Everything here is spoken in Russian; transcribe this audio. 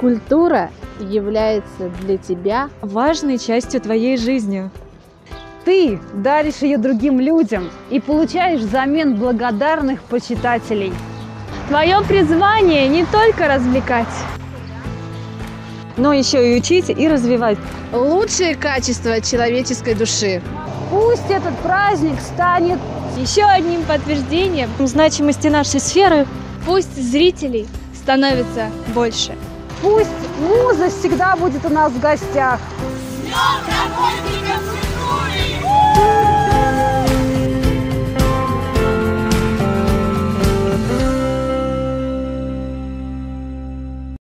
Культура является для тебя важной частью твоей жизни. Ты даришь ее другим людям и получаешь взамен благодарных почитателей. Твое призвание не только развлекать, но еще и учить и развивать лучшие качества человеческой души. Пусть этот праздник станет еще одним подтверждением значимости нашей сферы. Пусть зрителей становится больше. Пусть муза всегда будет у нас в гостях. Днем работников